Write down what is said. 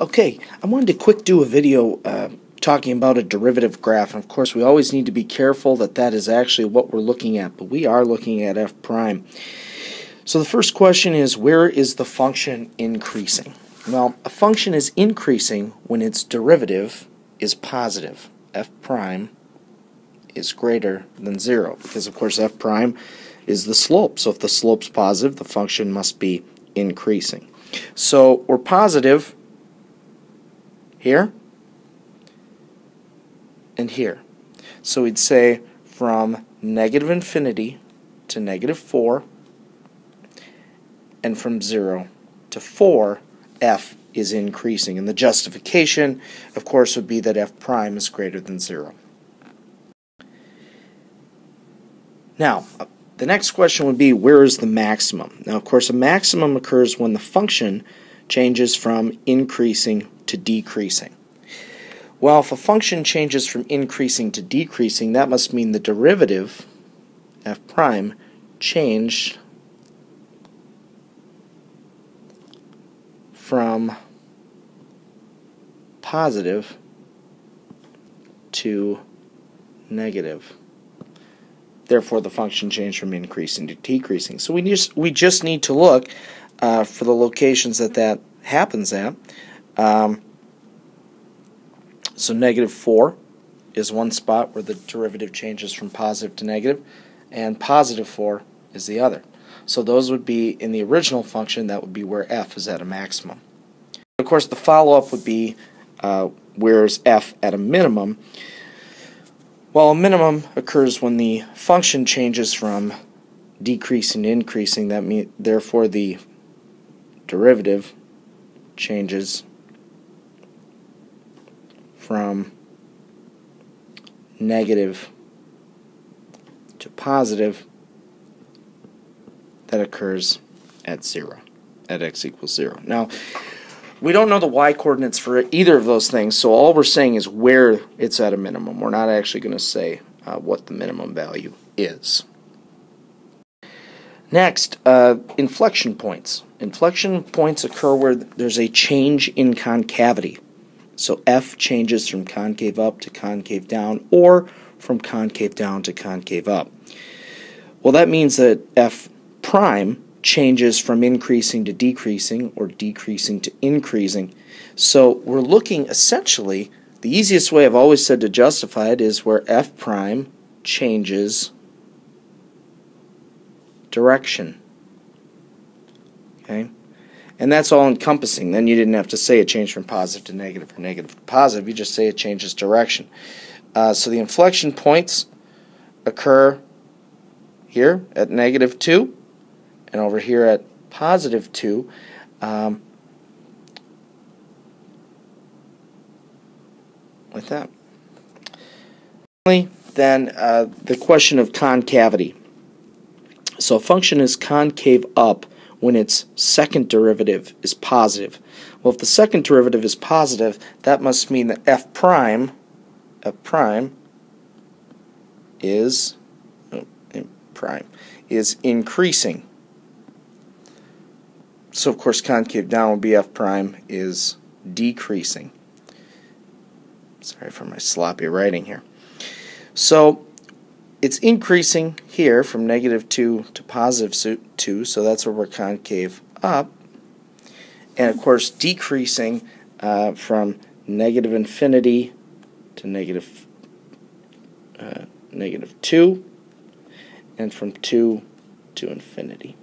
Okay, I wanted to quick do a video uh, talking about a derivative graph. And of course, we always need to be careful that that is actually what we're looking at, but we are looking at f prime. So the first question is, where is the function increasing? Well, a function is increasing when its derivative is positive. f prime is greater than 0, because of course f prime is the slope. So if the slope's positive, the function must be increasing. So we're positive here and here. So we'd say from negative infinity to negative 4 and from 0 to 4 f is increasing and the justification of course would be that f prime is greater than 0. Now the next question would be where is the maximum? Now of course a maximum occurs when the function changes from increasing to decreasing. Well, if a function changes from increasing to decreasing, that must mean the derivative, f prime, changed from positive to negative. Therefore, the function changed from increasing to decreasing. So we just we just need to look uh, for the locations that that happens at. Um, so negative 4 is one spot where the derivative changes from positive to negative, and positive 4 is the other. So those would be in the original function, that would be where f is at a maximum. Of course, the follow-up would be uh, where is f at a minimum? Well, a minimum occurs when the function changes from decreasing to increasing. That mean, therefore, the derivative changes from negative to positive that occurs at 0, at x equals 0. Now, we don't know the y coordinates for either of those things, so all we're saying is where it's at a minimum. We're not actually going to say uh, what the minimum value is. Next, uh, inflection points. Inflection points occur where there's a change in concavity. So F changes from concave up to concave down or from concave down to concave up. Well, that means that F prime changes from increasing to decreasing or decreasing to increasing. So we're looking essentially, the easiest way I've always said to justify it is where F prime changes direction. Okay? And that's all encompassing. Then you didn't have to say it changed from positive to negative or negative to positive. You just say it changes direction. Uh, so the inflection points occur here at negative 2 and over here at positive 2. Um, like that. Finally, then uh, the question of concavity. So a function is concave up when its second derivative is positive. Well, if the second derivative is positive, that must mean that f prime, f prime is oh, prime is increasing. So of course concave down will be f prime is decreasing. Sorry for my sloppy writing here. So it's increasing here from negative 2 to positive 2, so that's where we're concave up. And of course, decreasing uh, from negative infinity to negative, uh, negative 2, and from 2 to infinity.